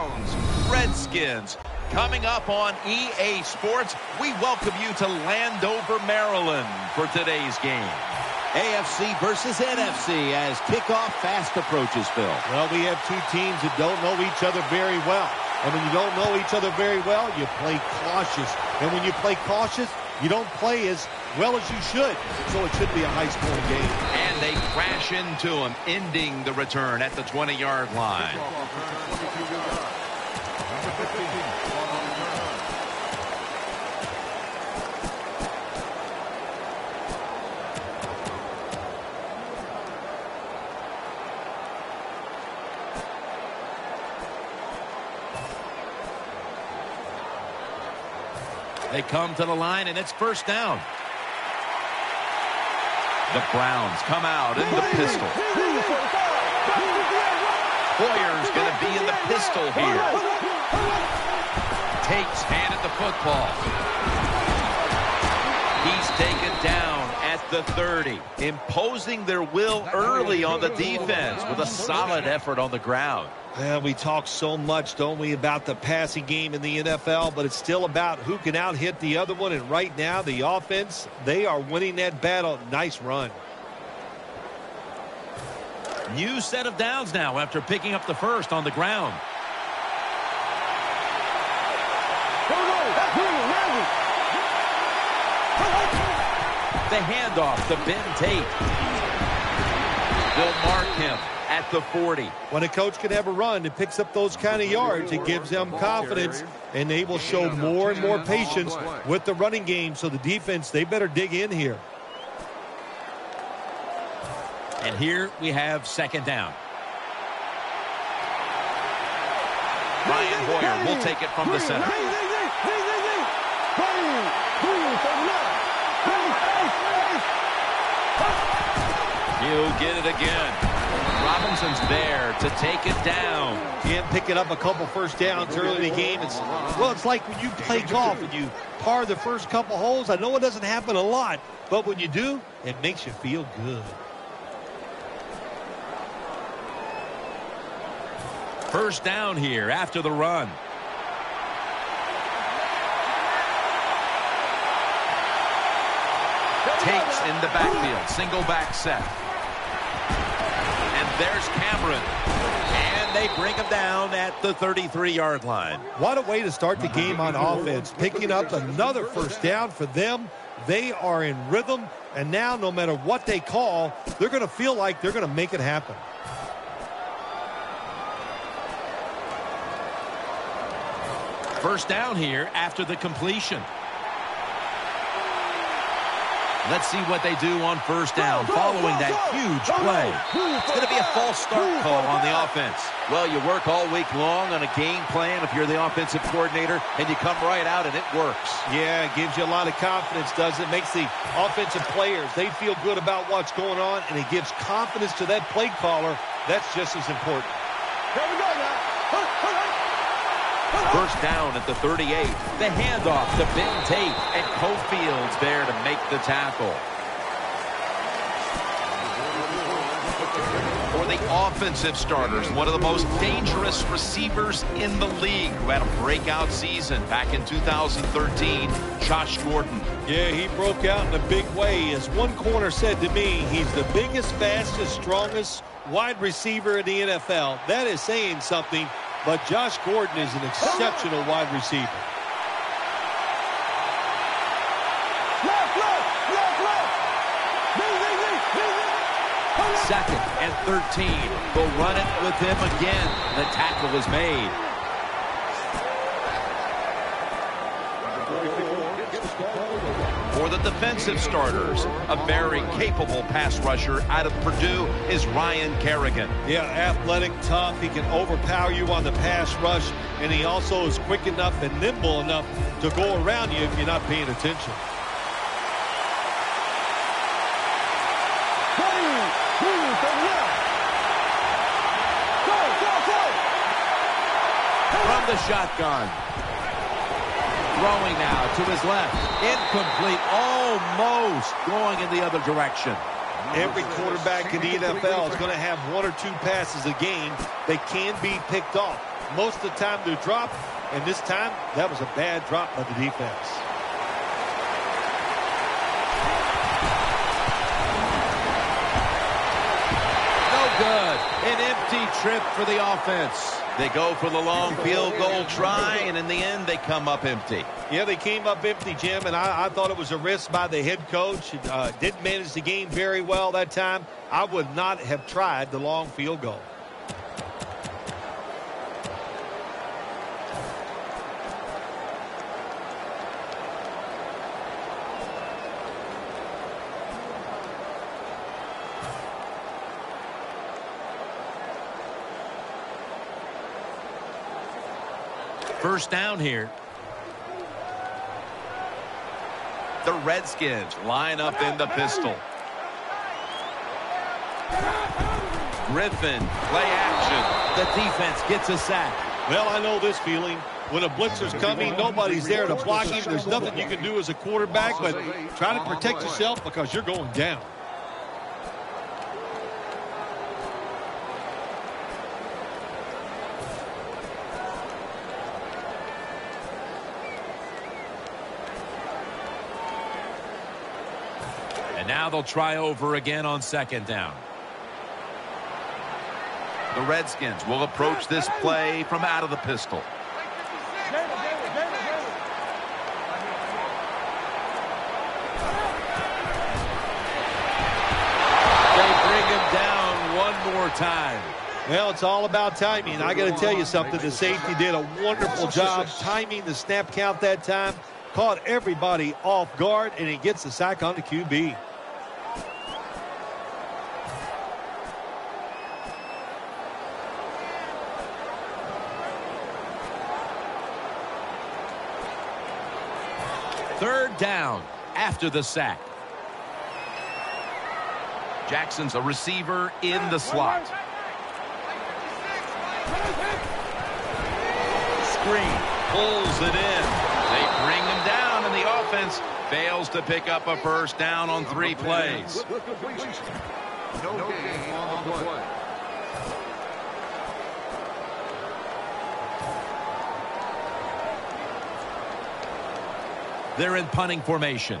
Browns, Redskins. Coming up on EA Sports, we welcome you to Landover, Maryland for today's game. AFC versus NFC as kickoff fast approaches, Phil. Well, we have two teams that don't know each other very well. And when you don't know each other very well, you play cautious. And when you play cautious, you don't play as well as you should. So it should be a high-scoring game. And they crash into him, ending the return at the 20-yard line. They come to the line, and it's first down. The Browns come out in the pistol. Hoyer's going to be in the pistol here. Tate's handed the football. He's taken down at the 30. Imposing their will early on the defense with a solid effort on the ground. Well, we talk so much, don't we, about the passing game in the NFL, but it's still about who can out-hit the other one, and right now, the offense, they are winning that battle. Nice run. New set of downs now after picking up the first on the ground. The handoff to Ben Tate. They'll mark him at the 40. When a coach can have a run that picks up those kind of yards, it gives them confidence, and they will show more and more patience with the running game. So the defense, they better dig in here. And here we have second down. Brian Hoyer will take it from the center. He'll get it again. Robinson's there to take it down. And picking up a couple first downs early in the game. It's, well, it's like when you play golf and you par the first couple holes. I know it doesn't happen a lot, but when you do, it makes you feel good. First down here after the run. Tate's in the backfield. Single back set. And there's Cameron. And they bring him down at the 33-yard line. What a way to start the game on offense. Picking up another first down for them. They are in rhythm. And now, no matter what they call, they're going to feel like they're going to make it happen. First down here after the completion. Let's see what they do on first down following that huge play. It's going to be a false start call on the offense. Well, you work all week long on a game plan if you're the offensive coordinator, and you come right out and it works. Yeah, it gives you a lot of confidence, does it? Makes the offensive players, they feel good about what's going on, and it gives confidence to that play caller. That's just as important. Here we go now. First down at the 38. The handoff to Ben Tate. And Cofield's there to make the tackle. For the offensive starters, one of the most dangerous receivers in the league who had a breakout season back in 2013, Josh Gordon. Yeah, he broke out in a big way. As one corner said to me, he's the biggest, fastest, strongest wide receiver in the NFL. That is saying something. But Josh Gordon is an exceptional wide receiver. Left, left, left, left. Second and 13. They'll run it with him again. The tackle is made. The defensive starters, a very capable pass rusher out of Purdue is Ryan Kerrigan. Yeah, athletic, tough. He can overpower you on the pass rush, and he also is quick enough and nimble enough to go around you if you're not paying attention. From the shotgun. Throwing now to his left. Incomplete. Almost going in the other direction. Every quarterback in the NFL is going to have one or two passes a game that can be picked off. most of the time they're dropped, and this time that was a bad drop by the defense. No good. An empty trip for the offense. They go for the long field goal try, and in the end, they come up empty. Yeah, they came up empty, Jim, and I, I thought it was a risk by the head coach. Uh, didn't manage the game very well that time. I would not have tried the long field goal. First down here. The Redskins line up in the pistol. Griffin, play action. The defense gets a sack. Well, I know this feeling. When a blitzer's coming, nobody's there to block him. There's nothing you can do as a quarterback, but try to protect yourself because you're going down. And now they'll try over again on second down. The Redskins will approach this play from out of the pistol. They bring him down one more time. Well, it's all about timing. I got to tell you something. The safety did a wonderful job timing the snap count that time. Caught everybody off guard, and he gets the sack on the QB. Third down after the sack. Jackson's a receiver in the slot. Screen pulls it in. They bring him down, and the offense fails to pick up a first down on three plays. No game on the play. They're in punting formation.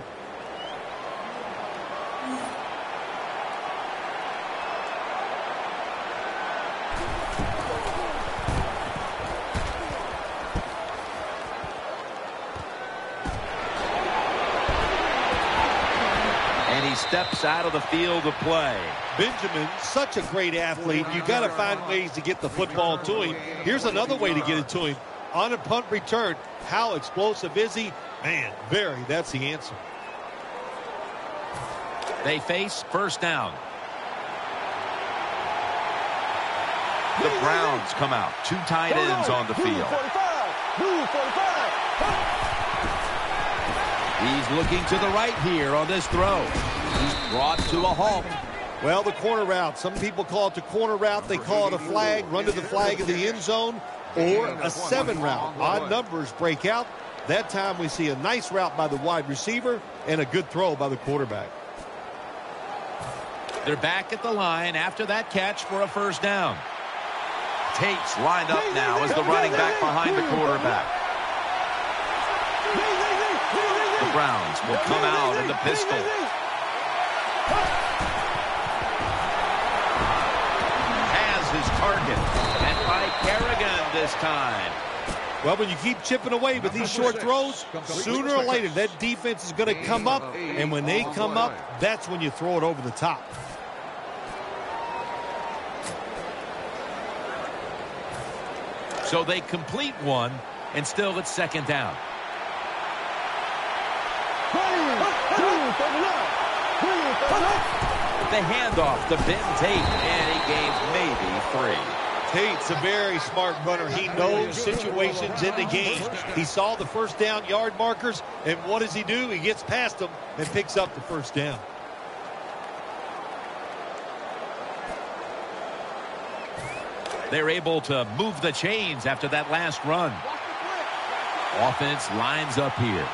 And he steps out of the field of play. Benjamin, such a great athlete. You got to find ways to get the football to him. Here's another way to get it to him. On a punt return, how explosive is he? Man, very. That's the answer. They face first down. The Browns come out. Two tight ends on the field. He's looking to the right here on this throw. He's brought to a halt. Well, the corner route. Some people call it the corner route. They call it a flag, run to the flag of the end zone, or a seven route. Odd numbers break out. That time we see a nice route by the wide receiver and a good throw by the quarterback. They're back at the line after that catch for a first down. Tate's lined up now as the running back behind the quarterback. The Browns will come out in the pistol. Has his target. And by Kerrigan this time. Well, when you keep chipping away with these short throws, sooner or later that defense is going to come up, and when they come up, that's when you throw it over the top. So they complete one, and still it's second down. The handoff to Ben Tate, and he gains maybe three. Tate's a very smart runner. He knows situations in the game. He saw the first down yard markers, and what does he do? He gets past them and picks up the first down. They're able to move the chains after that last run. Offense lines up here.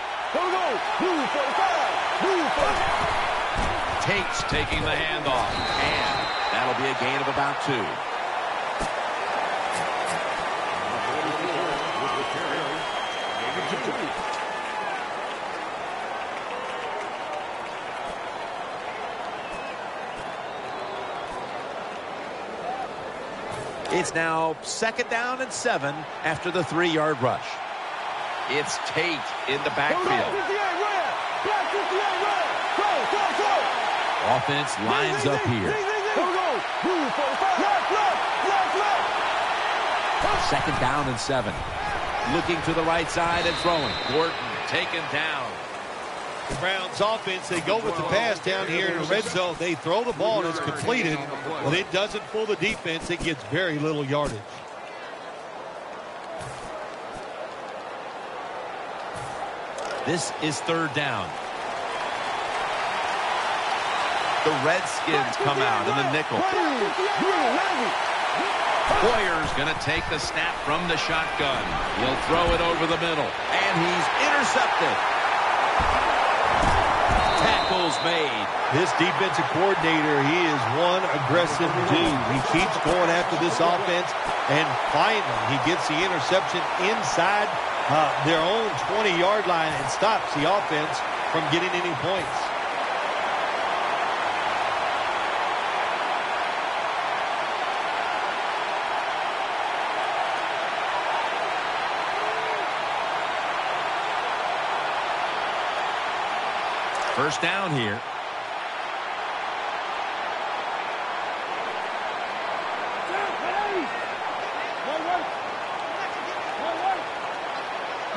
Tate's taking the handoff, and that'll be a gain of about two. It's now second down and seven after the three-yard rush. It's Tate in the backfield. Offense lines up here. Second down and seven. Looking to the right side and throwing. Gordon taken down. The Browns offense, they go with the pass down here in the red zone. They throw the ball and it's completed, but it doesn't fool the defense. It gets very little yardage. This is third down. The Redskins come out in the nickel. Hoyer's going to take the snap from the shotgun. He'll throw it over the middle. And he's intercepted. Tackles made. This defensive coordinator, he is one aggressive dude. He keeps going after this offense, and finally he gets the interception inside uh, their own 20-yard line and stops the offense from getting any points. First down here.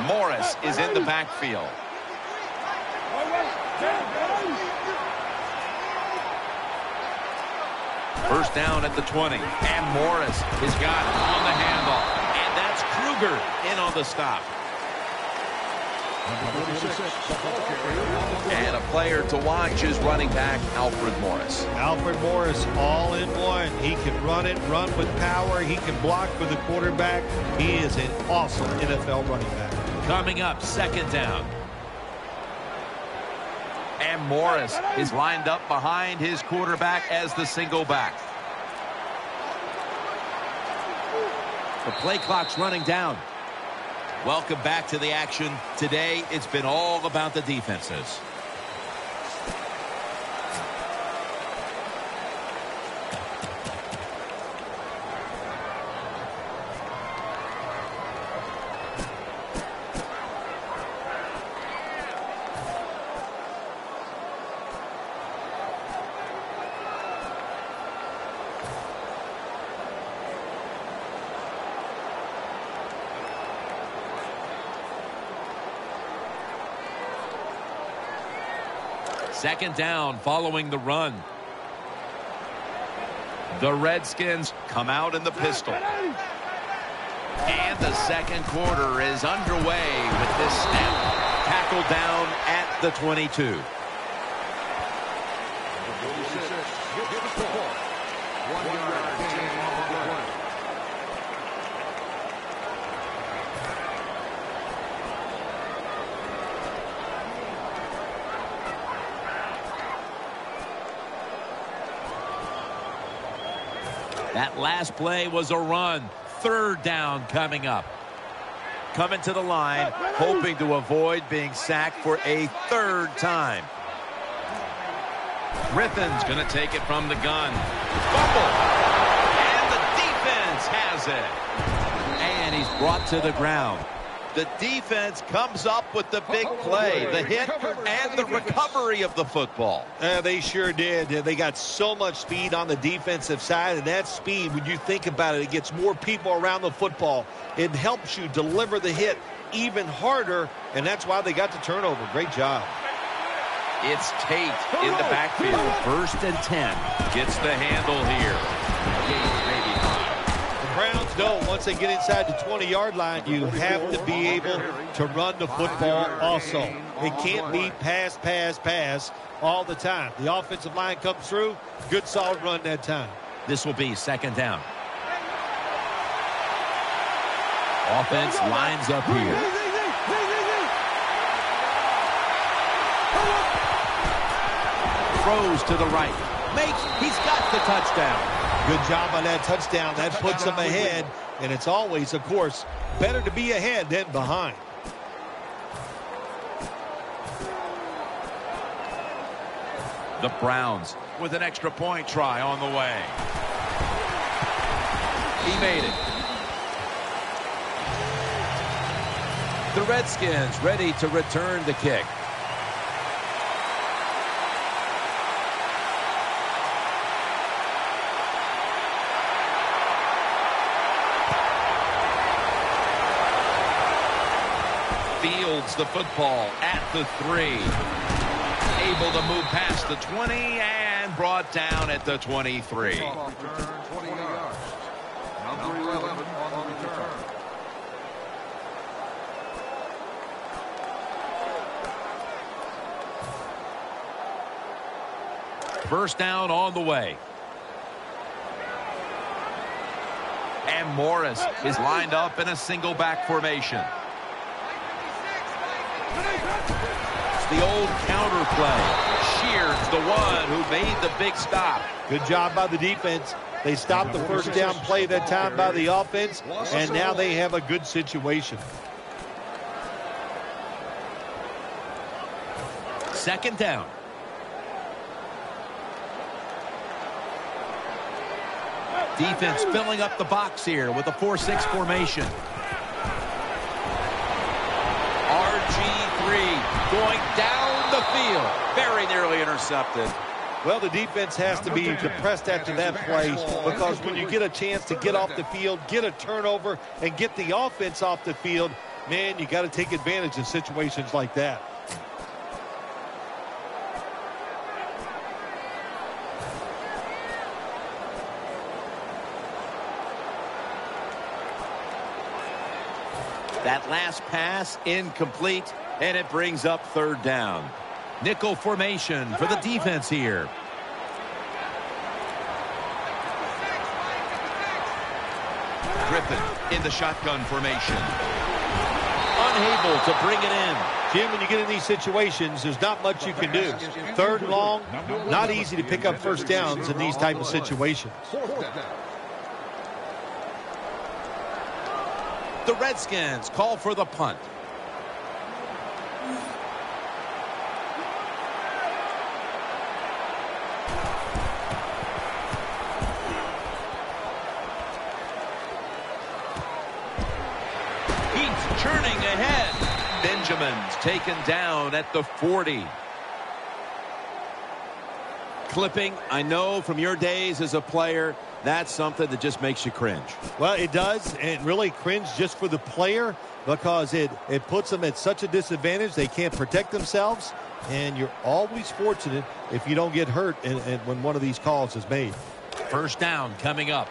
Morris is in the backfield. First down at the 20. And Morris has got on the handle. And that's Kruger in on the stop. And a player to watch is running back Alfred Morris. Alfred Morris all in one. He can run it, run with power. He can block for the quarterback. He is an awesome NFL running back. Coming up, second down. And Morris is lined up behind his quarterback as the single back. The play clock's running down. Welcome back to the action. Today, it's been all about the defenses. Second down following the run. The Redskins come out in the pistol. And the second quarter is underway with this snap. Tackled down at the 22. That last play was a run. Third down coming up. Coming to the line, hoping to avoid being sacked for a third time. Griffin's going to take it from the gun. Fumble. And the defense has it. And he's brought to the ground. The defense comes up with the big play, the hit, and the recovery of the football. Uh, they sure did. They got so much speed on the defensive side, and that speed, when you think about it, it gets more people around the football. It helps you deliver the hit even harder, and that's why they got the turnover. Great job. It's Tate in the backfield. First and 10. Gets the handle here. Browns know once they get inside the 20-yard line, you have to be able to run the football also. It can't be pass, pass, pass all the time. The offensive line comes through, good solid run that time. This will be second down. Offense lines up here. Throws to the right. Makes, he's got the touchdown. Good job on that touchdown. That puts them ahead. And it's always, of course, better to be ahead than behind. The Browns with an extra point try on the way. He made it. The Redskins ready to return the kick. The football at the three. Able to move past the 20 and brought down at the 23. Return 20 yards. Number 11 on the return. First down on the way. And Morris is lined up in a single back formation. The old counter play. Shear's the one who made the big stop. Good job by the defense. They stopped the first down play that time by the offense, and now they have a good situation. Second down. Defense filling up the box here with a 4-6 formation. RG3 going down the field. Very nearly intercepted. Well, the defense has to be depressed after that play because when you get a chance to get off the field, get a turnover, and get the offense off the field, man, you got to take advantage of situations like that. That last pass incomplete, and it brings up third down. Nickel formation for the defense here. Griffin in the shotgun formation. Unable to bring it in. Jim, when you get in these situations, there's not much you can do. Third and long, not easy to pick up first downs in these type of situations. The Redskins call for the punt. He's churning ahead. Benjamin's taken down at the 40. Clipping, I know from your days as a player, that's something that just makes you cringe. Well, it does, and really cringe just for the player because it, it puts them at such a disadvantage. They can't protect themselves, and you're always fortunate if you don't get hurt in, in, when one of these calls is made. First down coming up.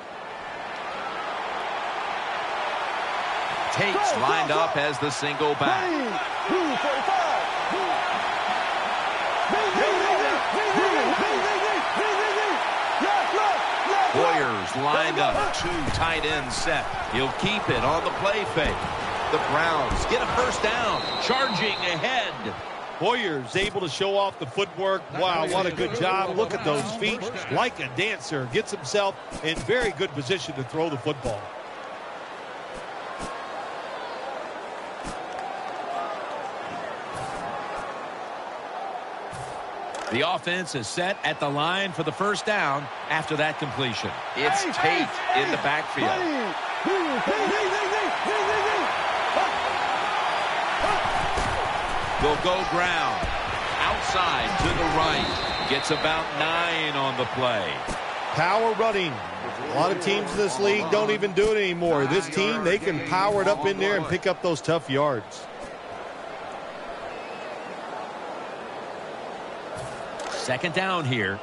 Tate's lined up as the single back. Hoyer's lined up. Two tight ends set. He'll keep it on the play fake. The Browns get a first down. Charging ahead. Hoyer's able to show off the footwork. Wow, what a good job. Look at those feet. Like a dancer. Gets himself in very good position to throw the football. The offense is set at the line for the first down after that completion. It's Tate in the backfield. Will go ground. Outside to the right. Gets about nine on the play. Power running. A lot of teams in this league don't even do it anymore. This team, they can power it up in there and pick up those tough yards. Second down here.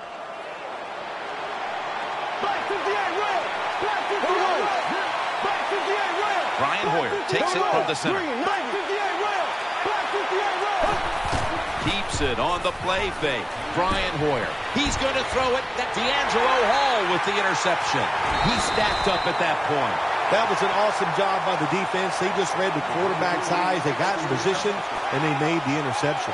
Brian Hoyer takes it from the center. Keeps it on the play fake. Brian Hoyer. He's going to throw it. At DeAngelo Hall with the interception. He stacked up at that point. That was an awesome job by the defense. They just read the quarterback's eyes. They got in position, and they made the interception.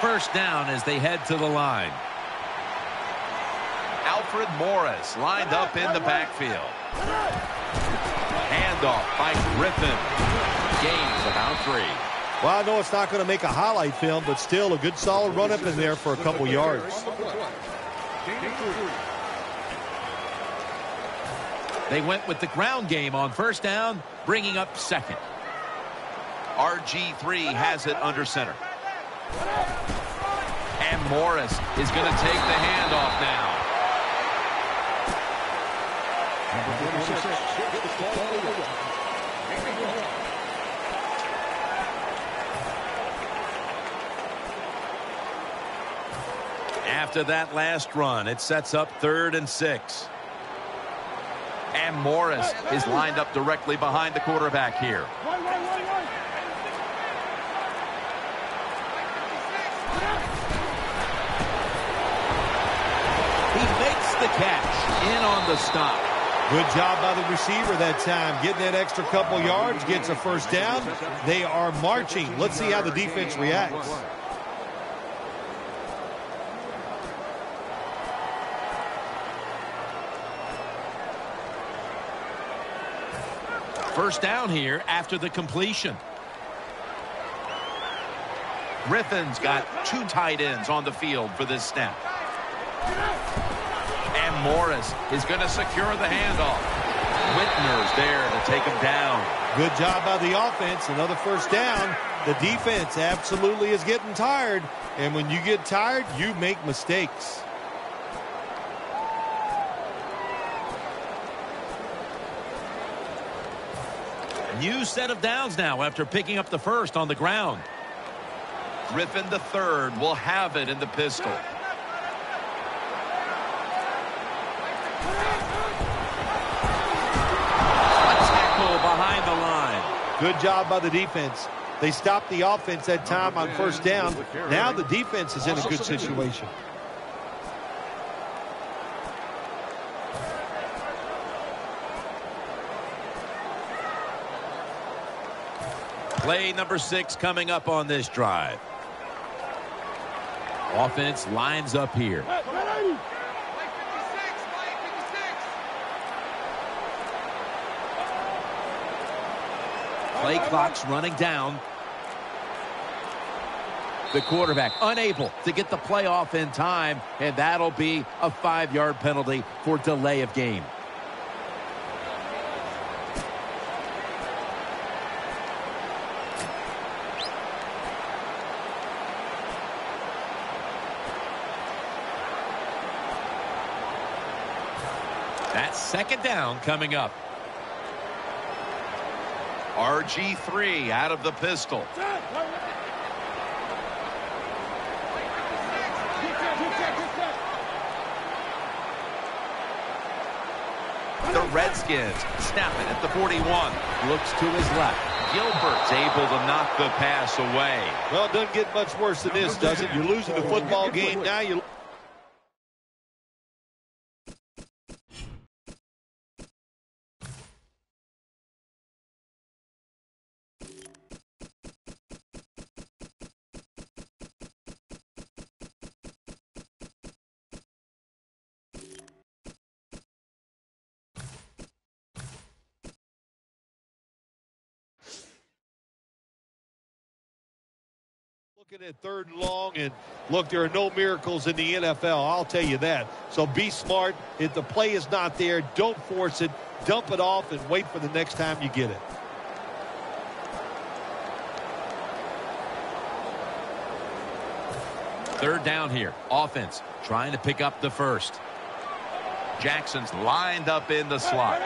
First down as they head to the line. Alfred Morris lined up in the backfield. Handoff by Griffin. Gains about three. Well, I know it's not going to make a highlight film, but still a good solid run up in there for a couple yards. They went with the ground game on first down, bringing up second. RG3 has it under center. And Morris is going to take the handoff now. After that last run, it sets up third and six. And Morris is lined up directly behind the quarterback here. He makes the catch. In on the stop. Good job by the receiver that time. Getting that extra couple yards, gets a first down. They are marching. Let's see how the defense reacts. First down here after the completion. Griffin's got two tight ends on the field for this snap. Morris is going to secure the handoff. Whitner's there to take him down. Good job by the offense. Another first down. The defense absolutely is getting tired. And when you get tired, you make mistakes. New set of downs now after picking up the first on the ground. Griffin the third will have it in the pistol. A tackle behind the line. Good job by the defense. They stopped the offense that time on first down. Now the defense is in a good situation. Play number six coming up on this drive. Offense lines up here. Play clock's running down. The quarterback unable to get the play off in time, and that'll be a five-yard penalty for delay of game. That's second down coming up. RG3 out of the pistol. The Redskins snap it at the 41. Looks to his left. Gilbert's able to knock the pass away. Well, it doesn't get much worse than this, does it? You're losing the football game. Now you looking at third and long, and look, there are no miracles in the NFL. I'll tell you that. So be smart. If the play is not there, don't force it. Dump it off and wait for the next time you get it. Third down here. Offense trying to pick up the first. Jackson's lined up in the slot.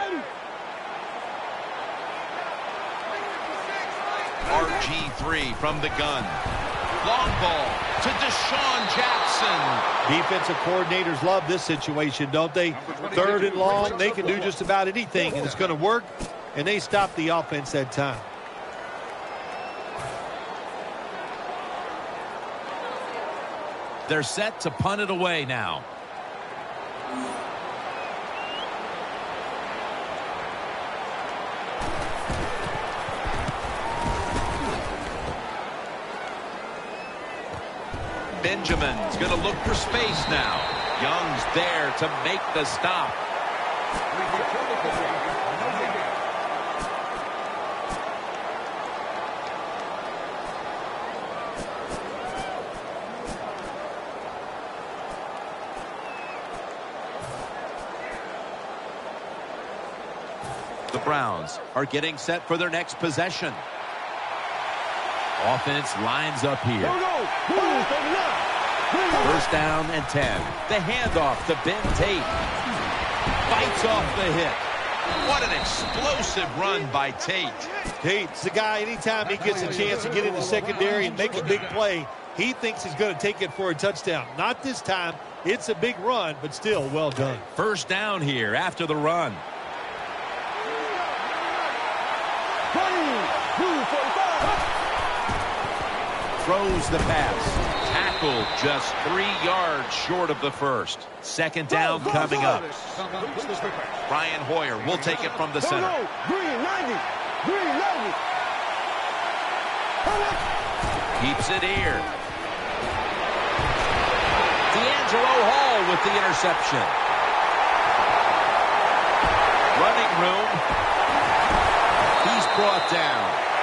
RG3 from the gun. Long ball to DeSean Jackson. Defensive coordinators love this situation, don't they? Third and long, they can do just about anything, and it's going to work, and they stop the offense that time. They're set to punt it away now. Benjamin's going to look for space now. Young's there to make the stop. The Browns are getting set for their next possession. Offense lines up here. First down and 10. The handoff to Ben Tate. Fights off the hit. What an explosive run by Tate. Tate's the guy, anytime he gets a chance to get in the secondary and make a big play, he thinks he's going to take it for a touchdown. Not this time. It's a big run, but still well done. First down here after the run. Throws the pass. Tackled just three yards short of the first. Second down coming up. Brian Hoyer will take it from the center. Keeps it here. DeAngelo Hall with the interception. Running room. He's brought down.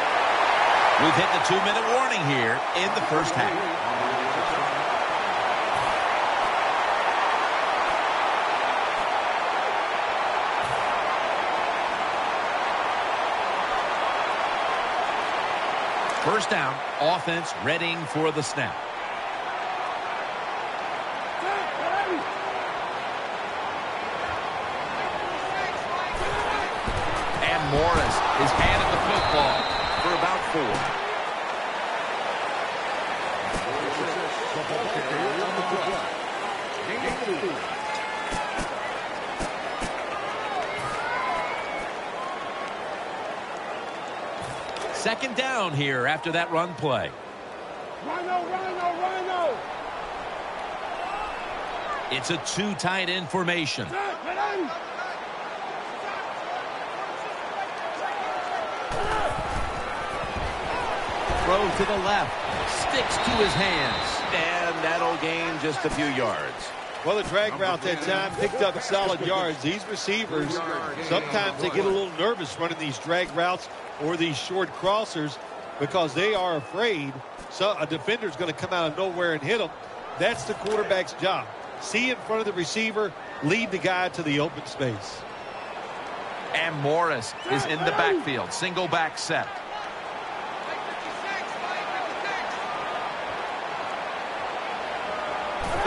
We've hit the two-minute warning here in the first half. First down, offense readying for the snap. And Morris is for. Second down here after that run play. Rhino, Rhino, Rhino. It's a two tight end formation. Throw to the left. Sticks to his hands. And that'll gain just a few yards. Well, the drag route that time picked up solid yards. These receivers, sometimes they get a little nervous running these drag routes or these short crossers because they are afraid so a defender's going to come out of nowhere and hit them. That's the quarterback's job. See in front of the receiver, lead the guy to the open space. And Morris is in the backfield. Single back set.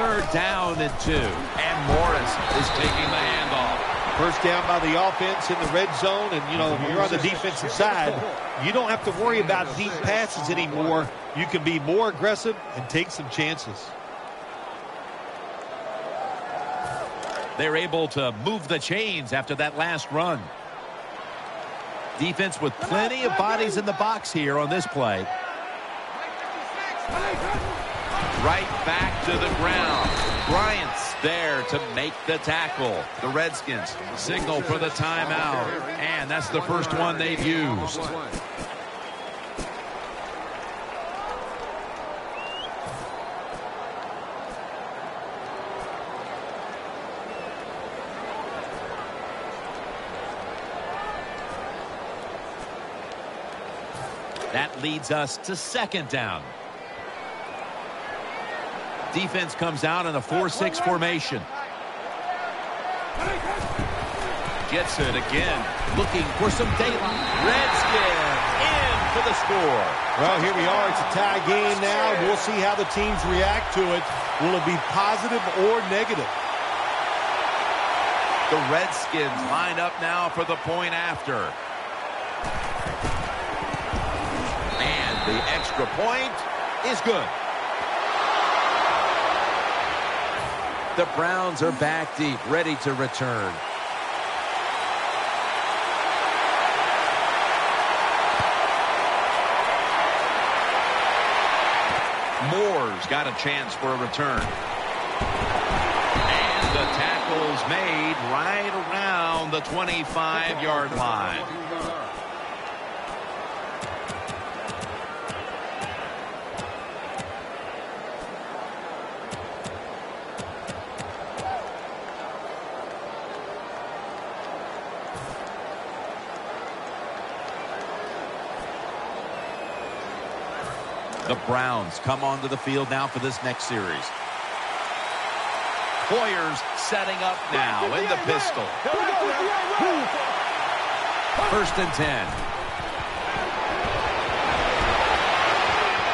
Third down and two. And Morris is taking the handoff. First down by the offense in the red zone. And, you know, when you're on the defensive side, you don't have to worry about deep passes anymore. You can be more aggressive and take some chances. They're able to move the chains after that last run. Defense with plenty of bodies in the box here on this play. Right back to the ground. Bryant's there to make the tackle. The Redskins signal for the timeout. And that's the first one they've used. That leads us to second down. Defense comes out in a 4-6 formation. Gets it again. Looking for some daylight. Redskins in for the score. Well, here we are. It's a tie game now. We'll see how the teams react to it. Will it be positive or negative? The Redskins line up now for the point after. And the extra point is good. The Browns are back deep, ready to return. Moore's got a chance for a return. And the tackle's made right around the 25-yard line. The Browns come onto the field now for this next series. Hoyer's setting up now in the pistol. First and 10.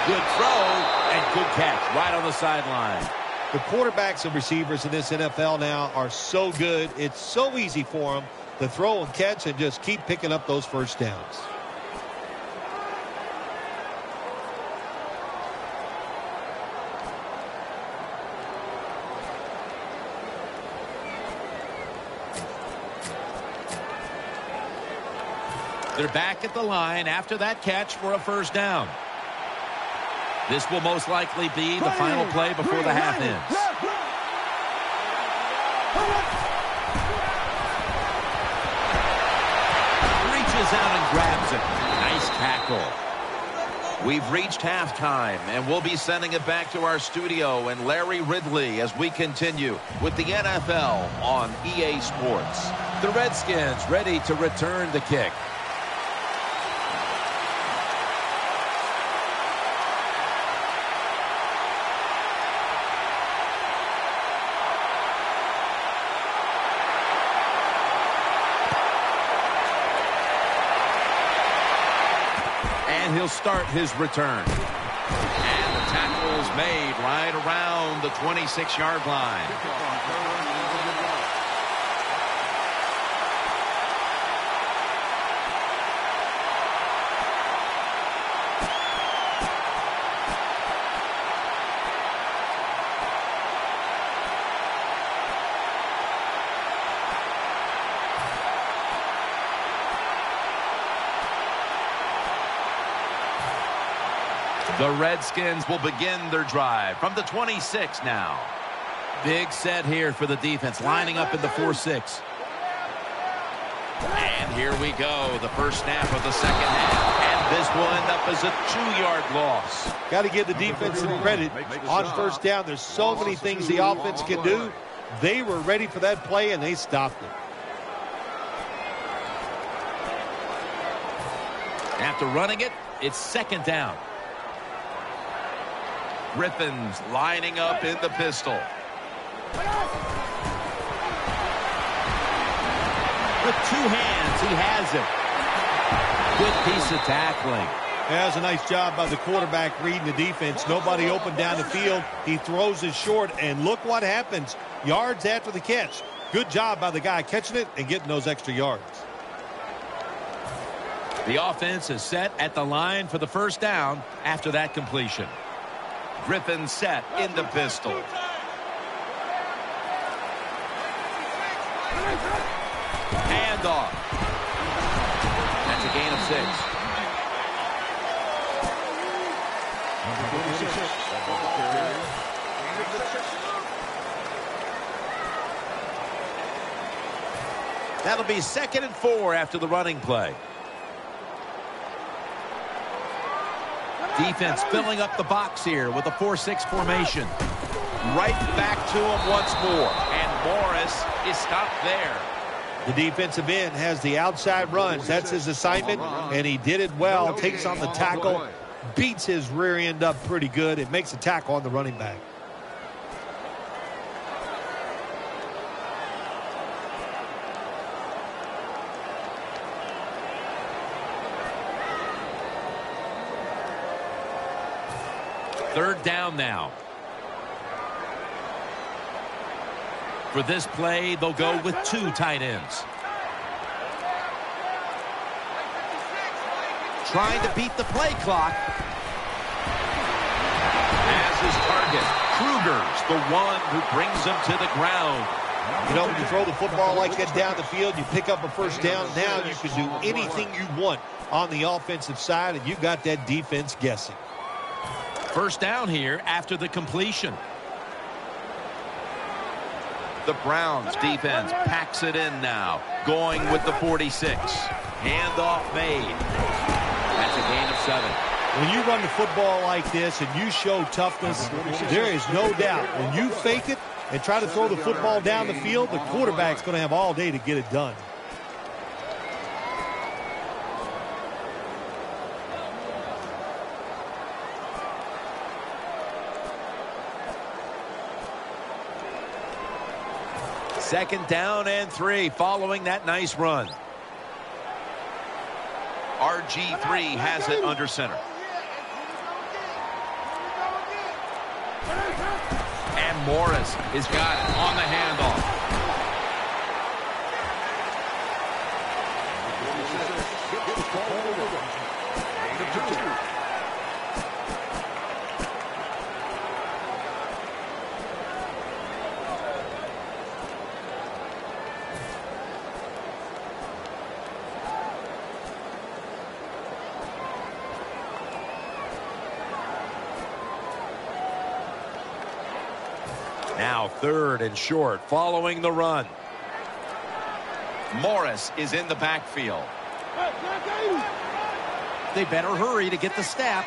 Good throw and good catch right on the sideline. The quarterbacks and receivers in this NFL now are so good. It's so easy for them to throw and catch and just keep picking up those first downs. They're back at the line after that catch for a first down. This will most likely be the final play before the half ends. Reaches out and grabs it. Nice tackle. We've reached halftime, and we'll be sending it back to our studio and Larry Ridley as we continue with the NFL on EA Sports. The Redskins ready to return the kick. and he'll start his return. And the tackle is made right around the 26-yard line. Redskins will begin their drive from the 26 now. Big set here for the defense, lining up in the 4-6. And here we go, the first snap of the second half. And this will end up as a two-yard loss. Got to give the defense some credit. On first down, there's so many things the offense can do. They were ready for that play, and they stopped it. After running it, it's second down. Griffin's lining up in the pistol. With two hands, he has it. Good piece of tackling. That was a nice job by the quarterback reading the defense. Nobody open down the field. He throws it short, and look what happens. Yards after the catch. Good job by the guy catching it and getting those extra yards. The offense is set at the line for the first down after that completion. Griffin set in the pistol. Handoff. That's a gain of six. That'll be second and four after the running play. Defense filling up the box here with a 4-6 formation. Right back to him once more. And Morris is stopped there. The defensive end has the outside runs. That's his assignment, and he did it well. Takes on the tackle, beats his rear end up pretty good. It makes a tackle on the running back. Third down now. For this play, they'll go with two tight ends. Trying to beat the play clock. As his target, Kruger's the one who brings him to the ground. You know, when you throw the football like that down the field, you pick up a first down. Now you can do anything you want on the offensive side, and you've got that defense guessing. First down here after the completion. The Browns defense packs it in now, going with the 46. Handoff made. That's a gain of seven. When you run the football like this and you show toughness, there is no doubt. When you fake it and try to throw the football down the field, the quarterback's going to have all day to get it done. Second down and three following that nice run. RG3 has it under center. And Morris has got it on the handoff. Now third and short following the run. Morris is in the backfield. They better hurry to get the snap.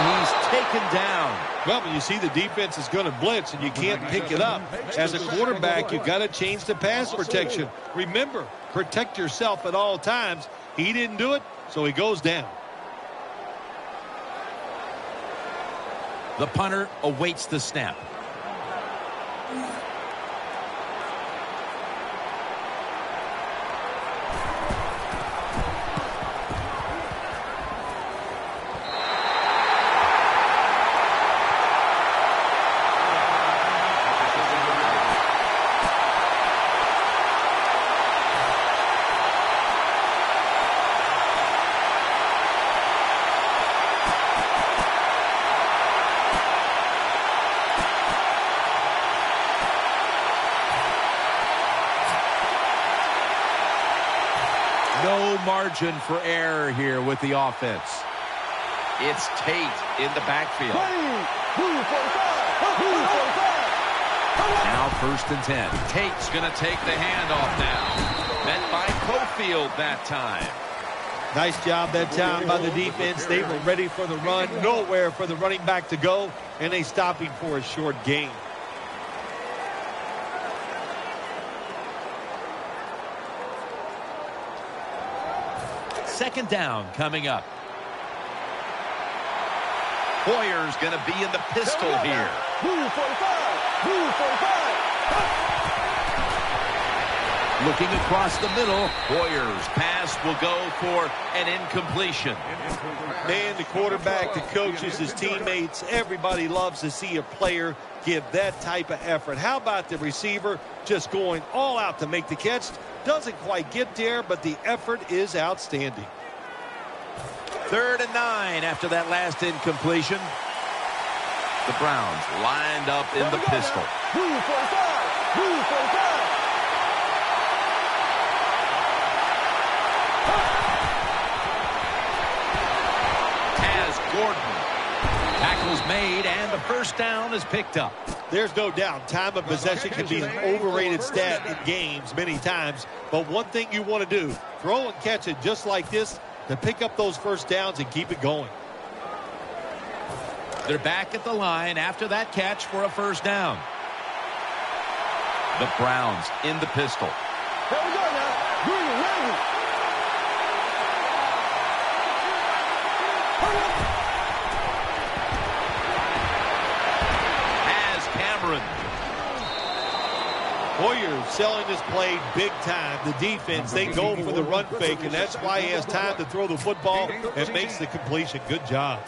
And he's taken down. Well, when you see the defense is going to blitz and you can't pick it up, as a quarterback, you've got to change the pass protection. Remember, protect yourself at all times. He didn't do it, so he goes down. The punter awaits the snap. No margin for error here with the offense. It's Tate in the backfield. Now first and 10. Tate's going to take the handoff now. Met by Cofield that time. Nice job that time by the defense. They were ready for the run. Nowhere for the running back to go, and they stopped him for a short gain. Second down coming up. Hoyer's going to be in the pistol here. Looking across the middle, Hoyer's pass will go for an incompletion. Man, the quarterback, the coaches, his teammates, everybody loves to see a player give that type of effort. How about the receiver just going all out to make the catch? Doesn't quite get there, but the effort is outstanding. Third and nine after that last incompletion. The Browns lined up in the pistol. Taz Gordon. Tackles made, and the first down is picked up. There's no doubt time of possession can be an overrated stat in games many times, but one thing you want to do, throw and catch it just like this to pick up those first downs and keep it going. They're back at the line after that catch for a first down. The Browns in the pistol. Here we go now. Green, ready. Has Cameron. Hoyer selling this play big time. The defense, they go for the run fake, and that's why he has time to throw the football and makes the completion. Good job.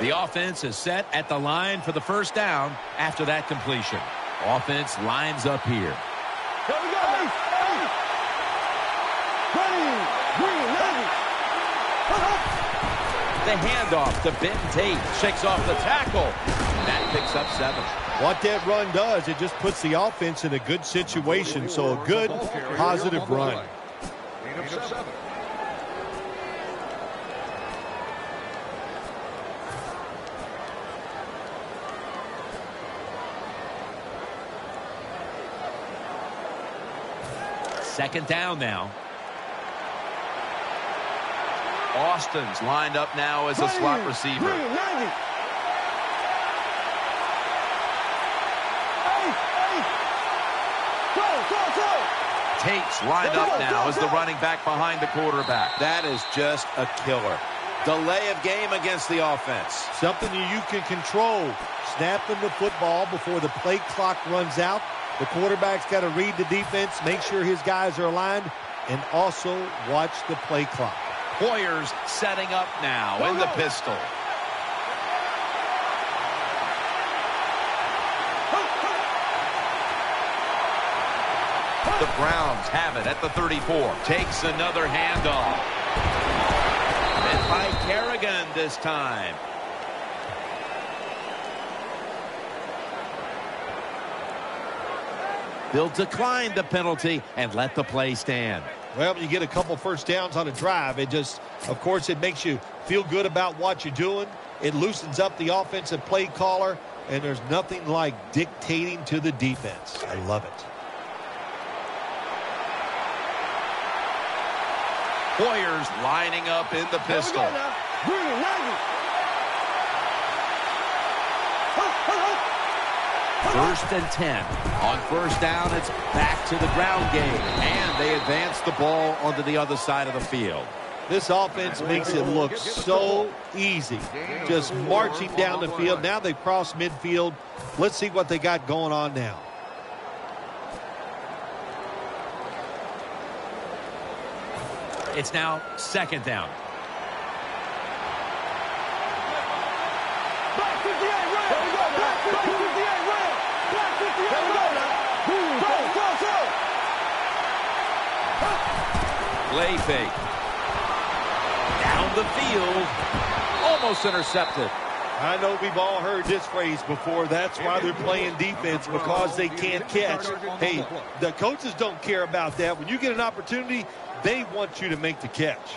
The offense is set at the line for the first down after that completion. Offense lines up here. Here we go now. Ready. Green, ready. The handoff to Ben Tate. Shakes off the tackle. That picks up seven. What that run does, it just puts the offense in a good situation. So a good, positive run. Gain of seven. Second down now. Austin's lined up now as a slot receiver. Tate's lined up now as the running back behind the quarterback. That is just a killer. Delay of game against the offense. Something that you can control. Snapping the football before the play clock runs out. The quarterback's got to read the defense, make sure his guys are aligned, and also watch the play clock. Hoyer's setting up now in the pistol. The Browns have it at the 34. Takes another handoff. And by Kerrigan this time. They'll decline the penalty and let the play stand. Well, you get a couple first downs on a drive. It just, of course, it makes you feel good about what you're doing. It loosens up the offensive play caller, and there's nothing like dictating to the defense. I love it. Hoyer's lining up in the pistol. First and 10. On first down, it's back to the ground game. And they advance the ball onto the other side of the field. This offense makes it look so easy. Just marching down the field. Now they cross midfield. Let's see what they got going on now. It's now second down. Black 58 red. Here we go now. Black 58 red. Black 58 Here we go now. Green, go, go, go. Play fake. Down the field. Almost intercepted. I know we've all heard this phrase before. That's why they're playing defense because they can't catch. Hey, the coaches don't care about that. When you get an opportunity, they want you to make the catch.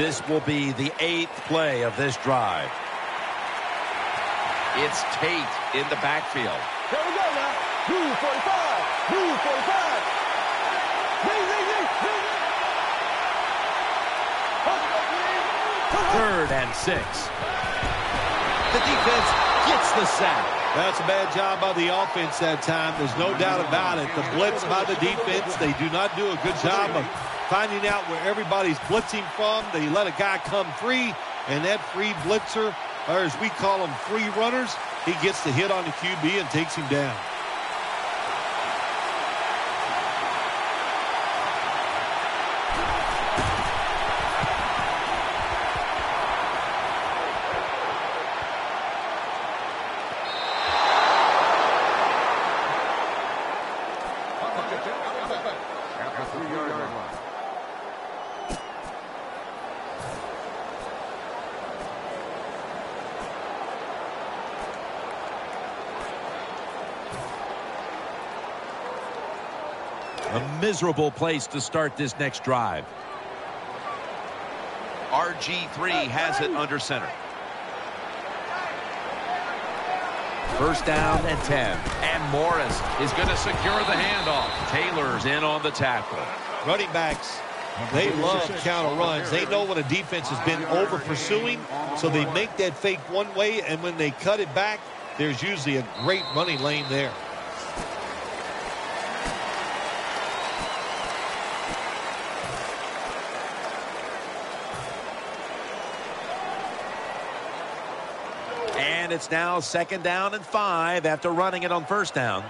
This will be the eighth play of this drive. It's Tate in the backfield. Here we go now. Blue 45. Blue 45. Zing, zing, zing, zing. Third and six. The defense gets the sack. That's a bad job by the offense that time. There's no doubt about it. The blitz by the defense, they do not do a good job of finding out where everybody's blitzing from. They let a guy come free, and that free blitzer, or as we call them, free runners, he gets the hit on the QB and takes him down. A miserable place to start this next drive. RG3 has it under center. First down and 10. And Morris is going to secure the handoff. Taylor's in on the tackle. Running backs, they love counter runs. They know when a defense has been over pursuing, so they make that fake one way, and when they cut it back, there's usually a great running lane there. And it's now second down and five after running it on first down.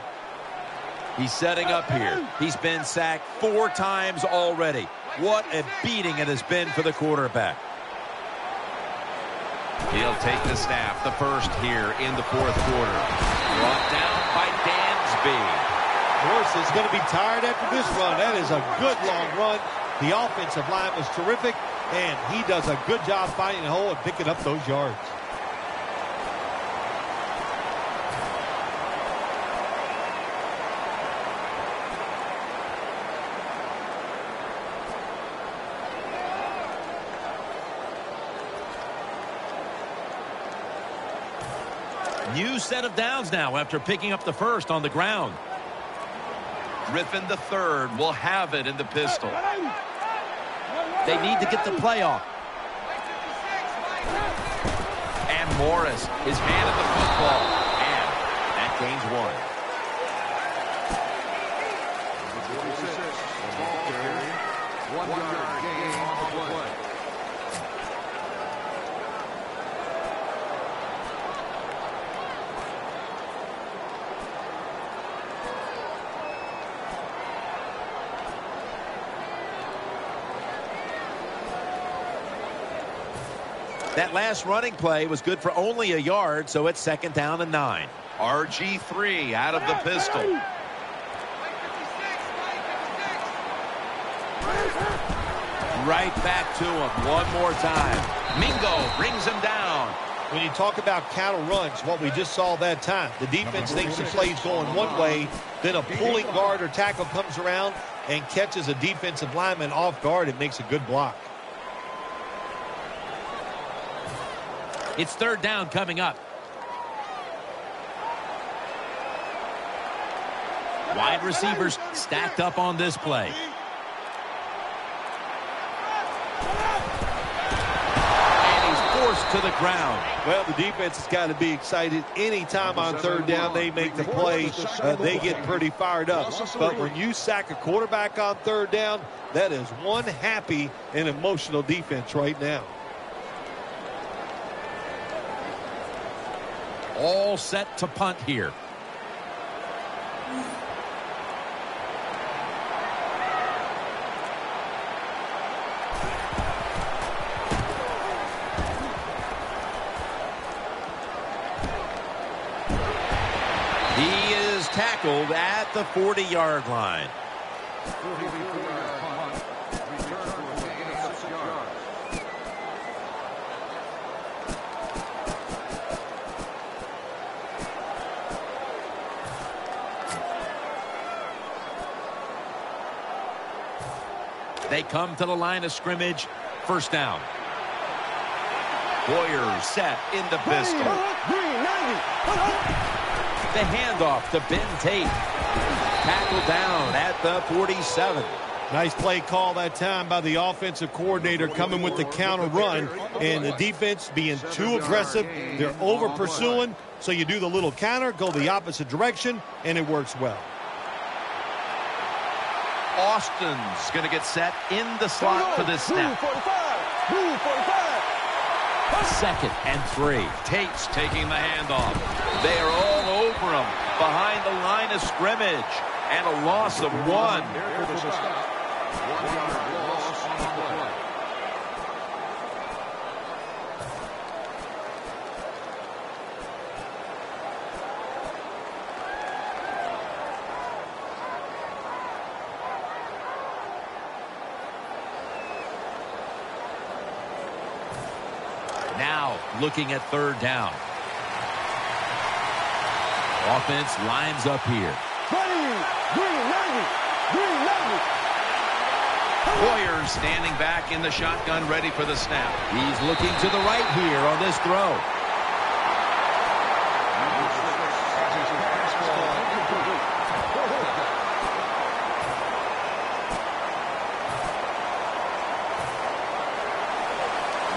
He's setting up here. He's been sacked four times already. What a beating it has been for the quarterback. He'll take the snap, the first here in the fourth quarter. Brought down by Dansby. Morris is going to be tired after this run. That is a good long run. The offensive line was terrific, and he does a good job finding the hole and picking up those yards. New set of downs now after picking up the first on the ground. Griffin the third will have it in the pistol. They need to get the play off. And Morris, his hand at the football. And that gains one. Number 46, ball carrier. One yard gain on the play. That last running play was good for only a yard, so it's second down and nine. RG3 out of the pistol. Right back to him one more time. Mingo brings him down. When you talk about counter runs, what we just saw that time, the defense thinks the play's going one way, then a pulling guard or tackle comes around and catches a defensive lineman off guard. It makes a good block. It's third down coming up. Wide receivers stacked up on this play. And he's forced to the ground. Well, the defense has got to be excited. Anytime on third down they make the play, uh, they get pretty fired up. But when you sack a quarterback on third down, that is one happy and emotional defense right now. All set to punt here. He is tackled at the 40-yard line. 44-yard punt. Return for a gain of six yards. They come to the line of scrimmage. First down. Hoyer set in the pistol. The handoff to Ben Tate. Tackled down at the 47. Nice play call that time by the offensive coordinator coming with the counter run and the defense being too aggressive. They're over pursuing, so you do the little counter, go the opposite direction, and it works well. Austin's going to get set in the slot for this Blue snap. 45. Blue 45. Second and three. Tate's taking the handoff. They are all over him behind the line of scrimmage. And a loss of one. There for the stop. One yard loss on the play. Now looking at third down. Offense lines up here. Ready. 90. Green, 90. Standing back in the shotgun ready for the snap. He's looking to the right here on this throw. Number six has his pass ball incomplete.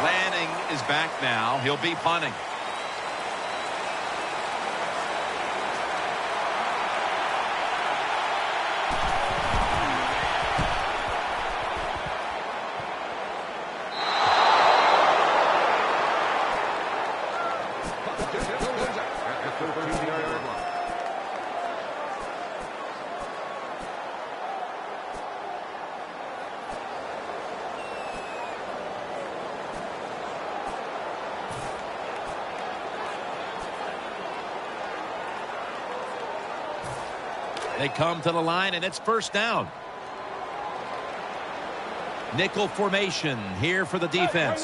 Lanning is back now. He'll be punting. At the 13-yard line. They come to the line, and it's first down. Nickel formation here for the defense.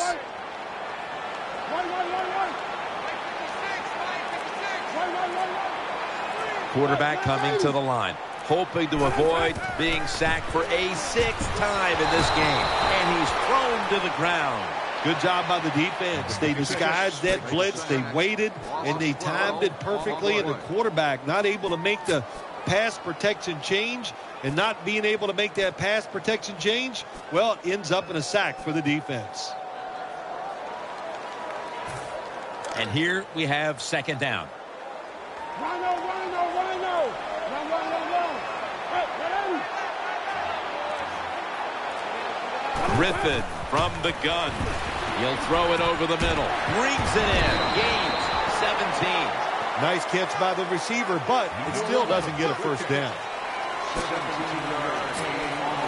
Quarterback coming to the line, hoping to avoid being sacked for a sixth time in this game. And he's thrown to the ground. Good job by the defense. They disguised that blitz. They waited, and they timed it perfectly. And the quarterback not able to make the pass protection change and not being able to make that pass protection change, well, it ends up in a sack for the defense. And here we have second down. Rhino, Rhino, Rhino. Griffin from the gun. He'll throw it over the middle. Brings it in. Gains 17. Nice catch by the receiver, but it still doesn't get a first down. on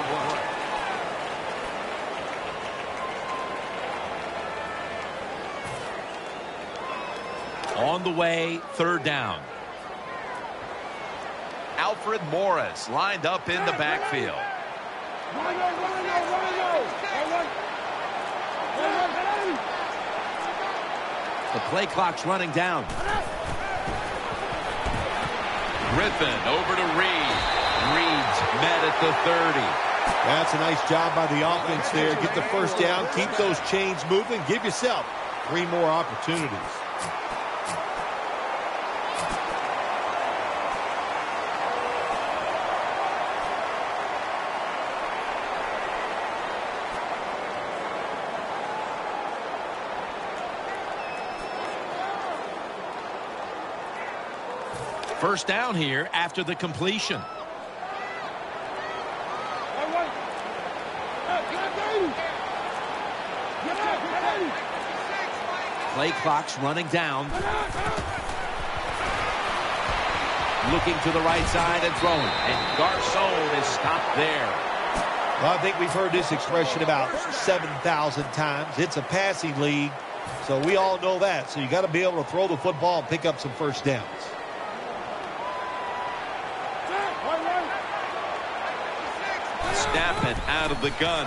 the play. On the way, third down. Alfred Morris lined up in the backfield. The play clock's running down. Griffin over to Reed. Reed's met at the 30. That's a nice job by the offense there. Get the first down, keep those chains moving, give yourself three more opportunities. First down here after the completion. Play clock's running down. Looking to the right side and throwing. And Garcon is stopped there. Well, I think we've heard this expression about 7,000 times. It's a passing league, so we all know that. So you got to be able to throw the football and pick up some first downs. Hey, run. Snap it out of the gun.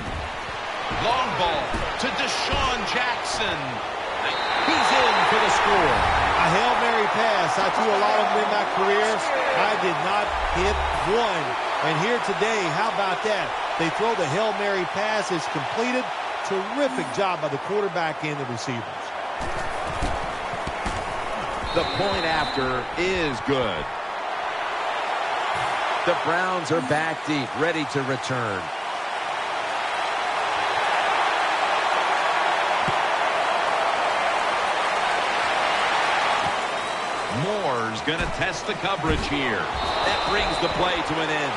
Long ball to DeSean Jackson. He's in for the score. A Hail Mary pass. I threw a lot of them in my career. I did not hit one. And here today, how about that? They throw the Hail Mary pass. It's completed. Terrific job by the quarterback and the receivers. The point after is good. The Browns are back deep, ready to return. Moore's going to test the coverage here. That brings the play to an end.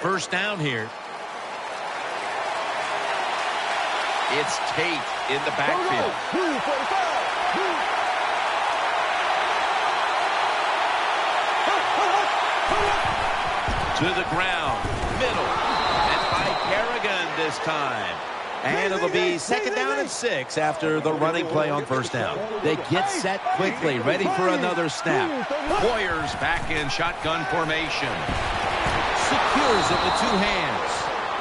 First down here. It's Tate in the backfield. Blue 45. Blue. To the ground. Middle. And by Kerrigan this time. And it'll be second down and six after the running play on first down. They get set quickly, ready for another snap. Hoyer's back in shotgun formation. Secures it with two hands.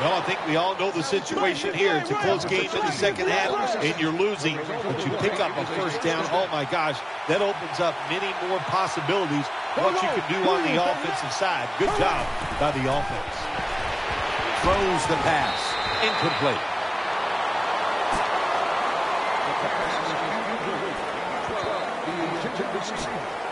Well, I think we all know the situation here. It's a close game in the second half, and you're losing, but you pick up a first down. Oh, my gosh, that opens up many more possibilities what you can do on the offensive side. Good job by the offense. Throws the pass. Incomplete. And now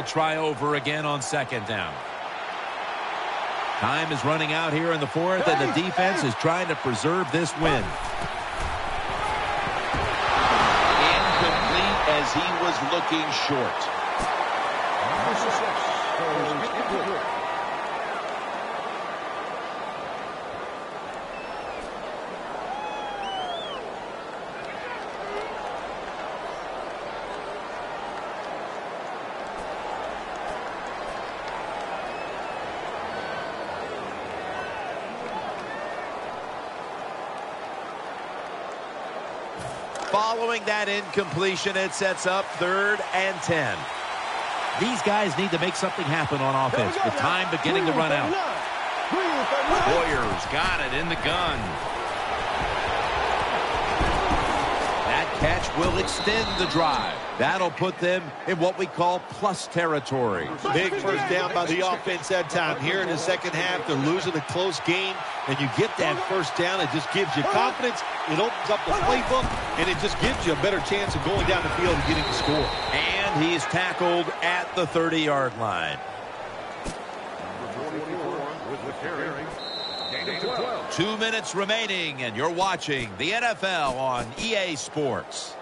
they'll try over again on second down. Time is running out here in the fourth, and the defense is trying to preserve this win. Incomplete as he was looking short. Following that incompletion, it sets up third and 10. These guys need to make something happen on offense with time beginning to run out. Hoyer's got it in the gun. That catch will extend the drive. That'll put them in what we call plus territory. Big first down by the offense that time. Here in the second half, they're losing a close game, and you get that first down. It just gives you confidence. It opens up the playbook, and it just gives you a better chance of going down the field and getting the score. And he's tackled at the 30-yard line. Two minutes remaining, and you're watching the NFL on EA Sports.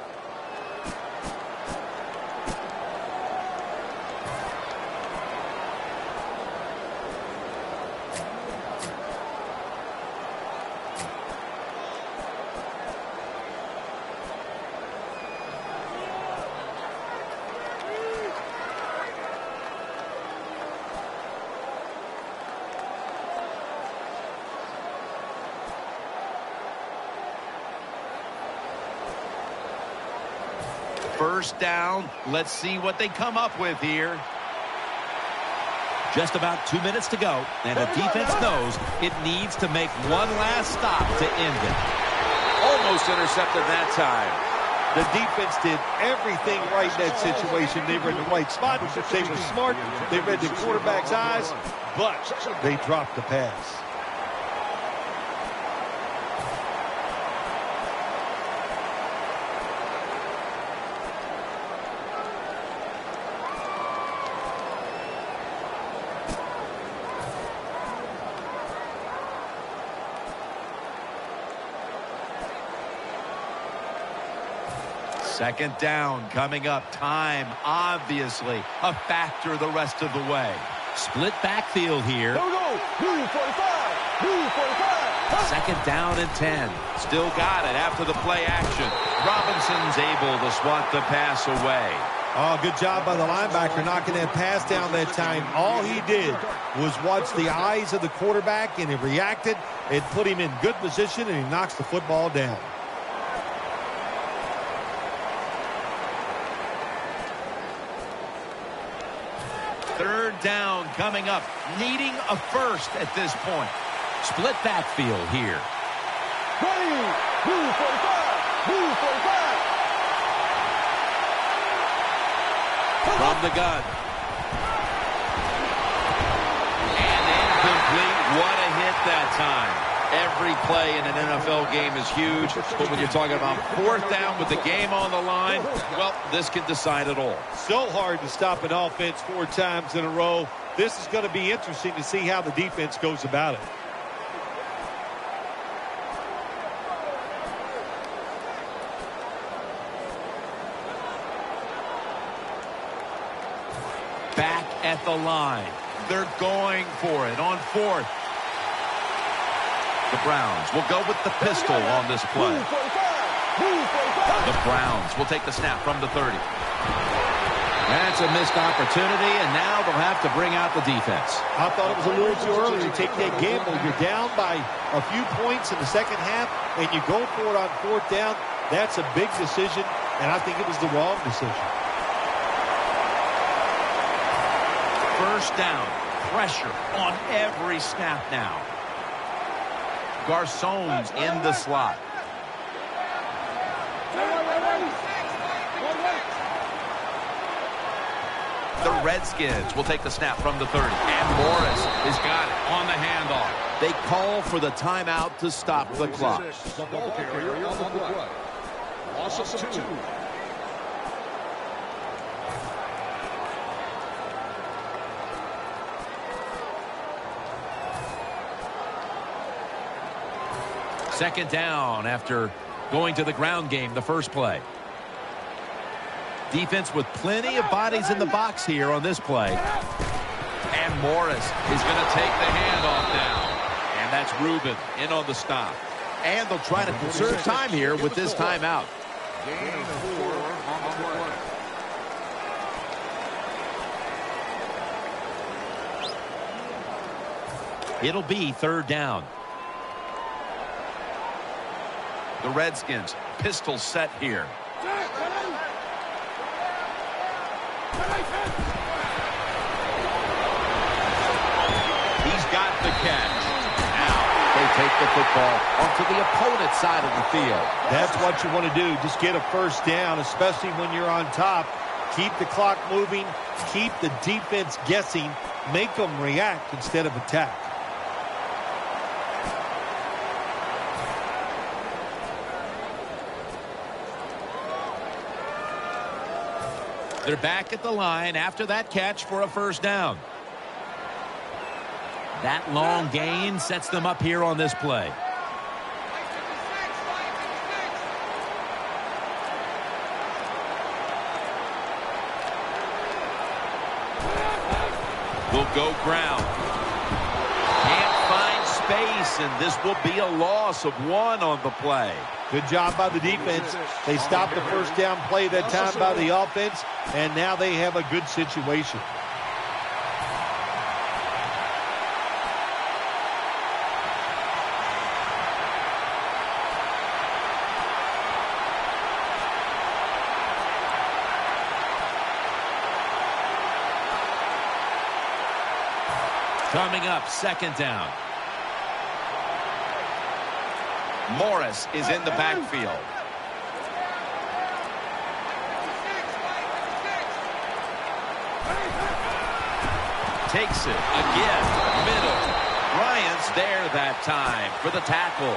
First down. Let's see what they come up with here. Just about two minutes to go, and the defense knows it needs to make one last stop to end it. Almost intercepted that time. The defense did everything right in that situation. They were in the right spot. They were smart. They read the quarterback's eyes, but they dropped the pass. Second down coming up. Time, obviously, a factor the rest of the way. Split backfield here. Here we go. Move 45. Move 45. Second down and 10. Still got it after the play action. Robinson's able to swat the pass away. Oh, good job by the linebacker knocking that pass down that time. All he did was watch the eyes of the quarterback, and he reacted. It put him in good position, and he knocks the football down. Third down coming up. Needing a first at this point. Split backfield here. Ready. Move 45. Move 45. From the gun. And incomplete. What a hit that time. Every play in an NFL game is huge, but when you're talking about fourth down with the game on the line, well, this can decide it all. So hard to stop an offense four times in a row. This is going to be interesting to see how the defense goes about it. Back at the line. They're going for it on fourth. The Browns will go with the pistol on this play. Move 45. Move 45. The Browns will take the snap from the 30. That's a missed opportunity, and now they'll have to bring out the defense. I thought it was a little too early to take that gamble. You're down by a few points in the second half, and you go for it on fourth down. That's a big decision, and I think it was the wrong decision. First down. Pressure on every snap now. Garcon's in the slot. The Redskins will take the snap from the 30. And Morris has got it on the handoff. They call for the timeout to stop the clock. The ball carrier on the play. Loss of two. Second down after going to the ground game the first play. Defense with plenty of bodies in the box here on this play. And Morris is going to take the handoff now. And that's Rubin in on the stop. And they'll try to conserve time here with this timeout. Gain four on the play. It'll be third down. The Redskins, pistol set here. He's got the catch. Now they take the football onto the opponent's side of the field. That's what you want to do. Just get a first down, especially when you're on top. Keep the clock moving. Keep the defense guessing. Make them react instead of attack. They're back at the line after that catch for a first down. That long gain sets them up here on this play. Will go ground. Can't find space, and this will be a loss of one on the play. Good job by the defense. They stopped the first down play that time by the offense, and now they have a good situation. Coming up, second down. Morris is in the backfield. Takes it again, middle. Bryant's there that time for the tackle.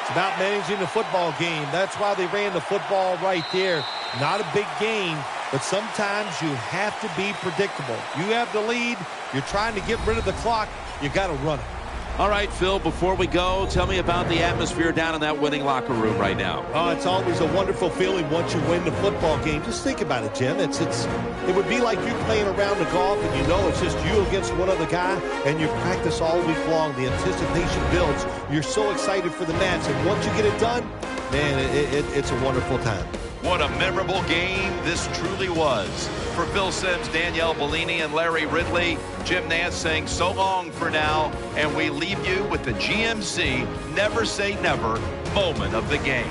It's about managing the football game. That's why they ran the football right there. Not a big gain, but sometimes you have to be predictable. You have the lead. You're trying to get rid of the clock. You got to run it. All right, Phil, before we go, tell me about the atmosphere down in that winning locker room right now. Oh, it's always a wonderful feeling once you win the football game. Just think about it, Jim. It's it's it would be like you playing around the golf and you know it's just you against one other guy and you practice all week long. The anticipation builds. You're so excited for the match, and once you get it done, man, it, it, it's a wonderful time. What a memorable game this truly was. For Phil Simms, Danielle Bellini, and Larry Ridley, Jim Nantz saying so long for now, and we leave you with the GMC Never Say Never moment of the game.